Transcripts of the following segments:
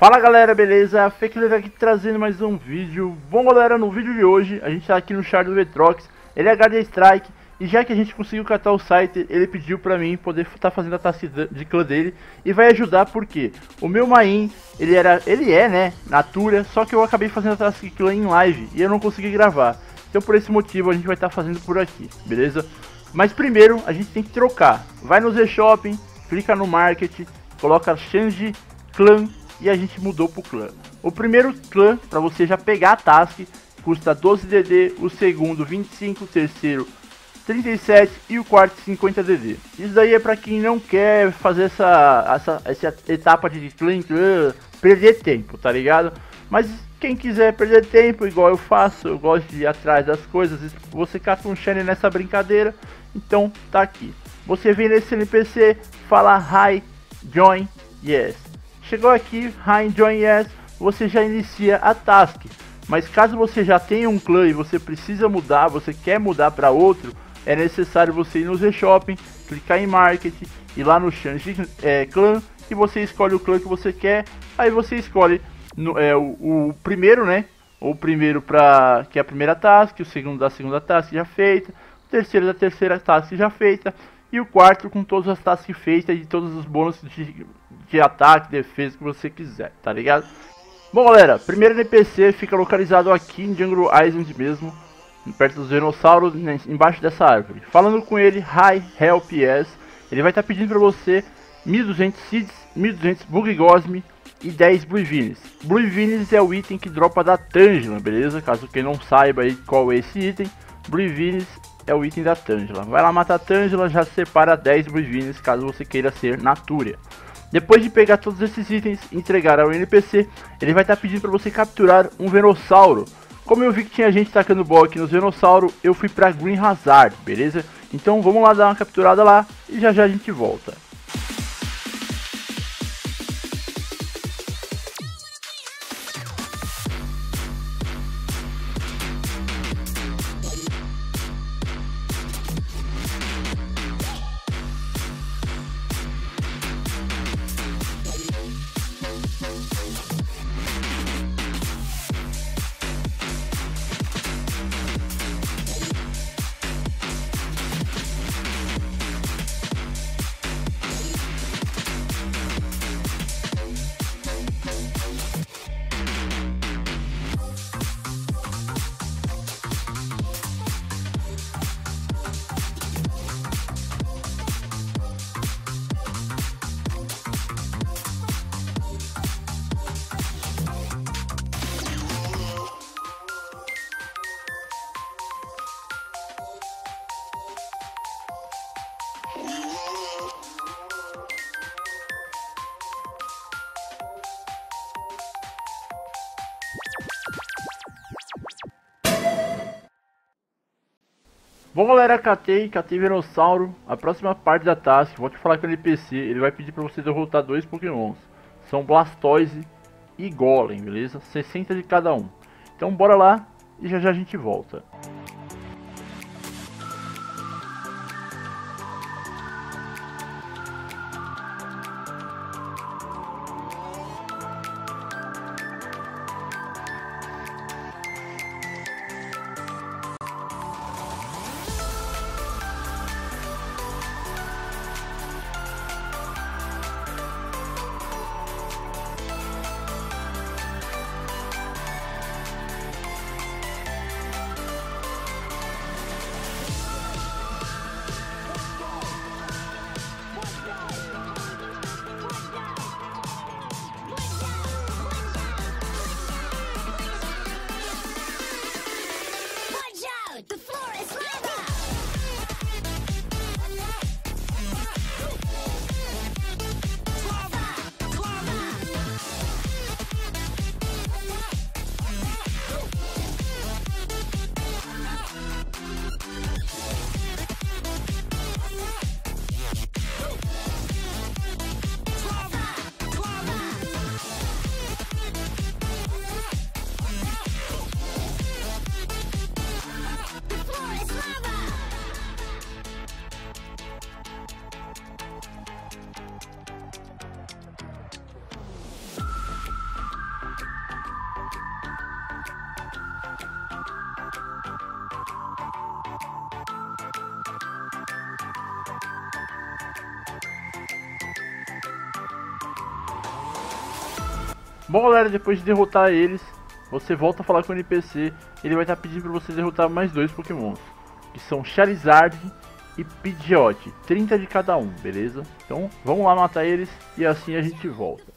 Fala galera, beleza? Fekler aqui trazendo mais um vídeo. Bom galera, no vídeo de hoje a gente tá aqui no char do Vetrox, ele é HD Strike e já que a gente conseguiu catar o site, ele pediu pra mim poder estar tá fazendo a task de clã dele e vai ajudar porque o meu main, ele era, ele é né, natura, só que eu acabei fazendo a task clã em live e eu não consegui gravar. Então por esse motivo a gente vai estar tá fazendo por aqui, beleza? Mas primeiro a gente tem que trocar. Vai no Z-Shopping, clica no Market, coloca Change Clan e a gente mudou pro clã. O primeiro clã, para você já pegar a task, custa 12 DD, o segundo 25, o terceiro 37 e o quarto 50 DD. Isso daí é para quem não quer fazer essa, essa, essa etapa de clã, clã, perder tempo, tá ligado? Mas quem quiser perder tempo, igual eu faço, eu gosto de ir atrás das coisas, você cata um shiny nessa brincadeira, então tá aqui. Você vem nesse NPC, fala hi, join, yes. Chegou aqui, Hein Join Yes, você já inicia a task. Mas caso você já tenha um clã e você precisa mudar, você quer mudar para outro, é necessário você ir no Z-Shopping, clicar em Market, ir lá no Change é, Clã e você escolhe o clã que você quer. Aí você escolhe no, é, o, o, primeiro, né? O primeiro para que é a primeira task, o segundo da segunda task já feita, o terceiro da terceira task já feita e o quarto com todas as tasks feitas e todos os bônus de de ataque, defesa que você quiser, tá ligado? Bom galera, primeiro NPC fica localizado aqui em Jungle Island mesmo, perto dos dinossauros, né, embaixo dessa árvore. Falando com ele, Hi, Help Yes, ele vai estar tá pedindo pra você 1200 Seeds, 1200 Bug Gosme e 10 Blue Vines. Blue Vines é o item que dropa da Tangela, beleza? Caso quem não saiba aí qual é esse item, Blue Vines é o item da Tangela. Vai lá matar a Tangela, já separa 10 Blue Vines caso você queira ser Natúria. Depois de pegar todos esses itens e entregar ao NPC, ele vai estar tá pedindo para você capturar um Venossauro. Como eu vi que tinha gente tacando bola aqui nos Venossauro, eu fui para Green Hazard, beleza? Então vamos lá dar uma capturada lá e já já a gente volta. Bom galera, catei, catei Venossauro, a próxima parte da task, vou te falar com o NPC, ele vai pedir pra você derrotar dois pokémons, são Blastoise e Golem, beleza? 60 de cada um. Então bora lá e já já a gente volta. Bom galera, depois de derrotar eles, você volta a falar com o NPC, ele vai estar tá pedindo para você derrotar mais dois pokémons, que são Charizard e Pidgeot, 30 de cada um, beleza? Então vamos lá matar eles e assim a gente volta.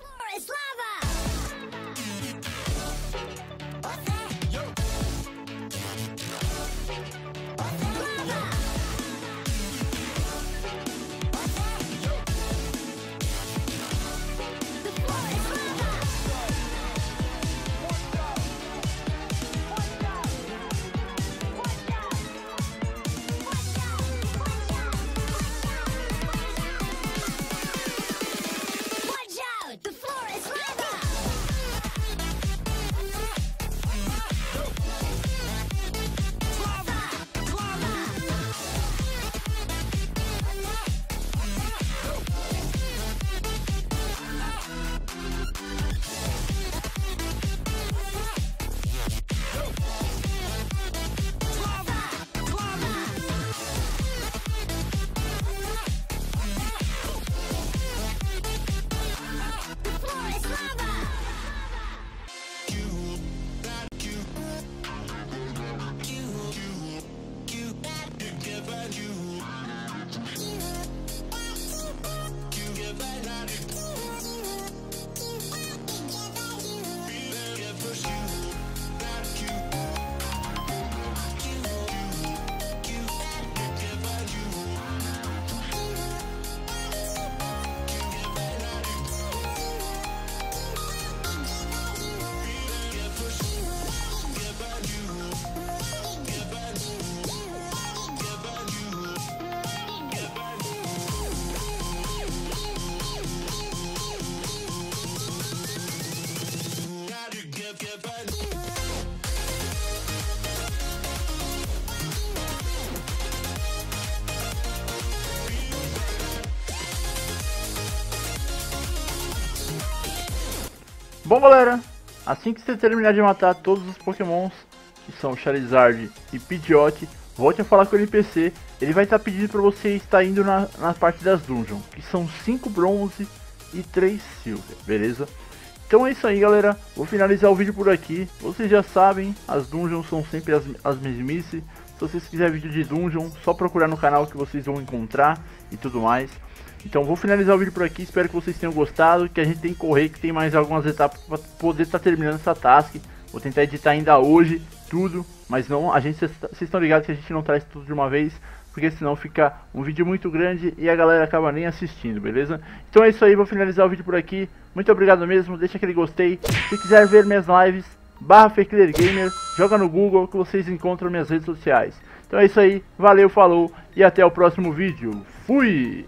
Bom galera, assim que você terminar de matar todos os pokémons, que são Charizard e Pidgeot, volte a falar com o NPC, ele vai estar tá pedindo para você estar indo na, na parte das dungeons, que são 5 bronze e 3 silver, beleza? Então é isso aí galera, vou finalizar o vídeo por aqui, vocês já sabem, as dungeons são sempre as, as mesmices, se vocês quiserem vídeo de dungeon, só procurar no canal que vocês vão encontrar e tudo mais. Então vou finalizar o vídeo por aqui, espero que vocês tenham gostado, que a gente tem que correr, que tem mais algumas etapas para poder estar tá terminando essa task. Vou tentar editar ainda hoje tudo, mas não, a gente, vocês estão ligados que a gente não traz tudo de uma vez, porque senão fica um vídeo muito grande e a galera acaba nem assistindo, beleza? Então é isso aí, vou finalizar o vídeo por aqui. Muito obrigado mesmo, deixa aquele gostei. Se quiser ver minhas lives, barra Gamer, joga no Google que vocês encontram minhas redes sociais. Então é isso aí, valeu, falou e até o próximo vídeo. Fui!